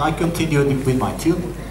and I continued with my tune.